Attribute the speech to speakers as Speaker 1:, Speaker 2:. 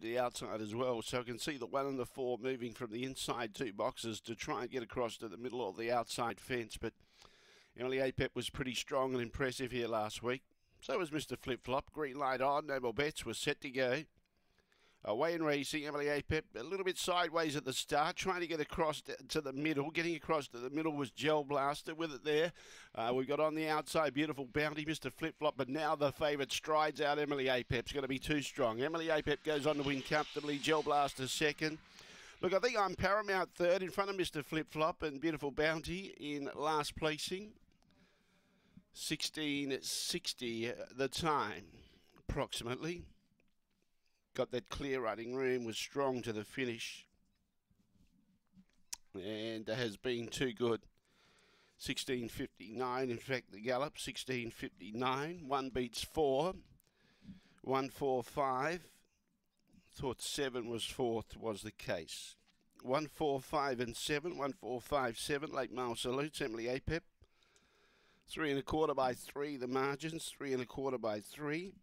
Speaker 1: to the outside as well. So I can see the one and the four moving from the inside two boxes to try and get across to the middle of the outside fence. But Emily Apep was pretty strong and impressive here last week. So was Mr. Flip Flop. Green light on. No more bets. Was set to go. Away in racing, Emily Apep a little bit sideways at the start, trying to get across to the middle. Getting across to the middle was Gel Blaster with it there. Uh, we've got on the outside beautiful bounty, Mr. Flip Flop, but now the favourite strides out. Emily Apep's going to be too strong. Emily Apep goes on to win comfortably. Gel Blaster second. Look, I think I'm paramount third in front of Mr. Flip Flop and Beautiful Bounty in last placing. 1660 uh, the time, approximately got that clear running room, was strong to the finish, and has been too good. 1659, in fact, the gallop, 1659. One beats four. One, four, five. Thought seven was fourth, was the case. One, four, five, and seven. One, four, five, seven. Lake Mile Salutes, Emily Apep. Three and a quarter by three, the margins. Three and a quarter by three.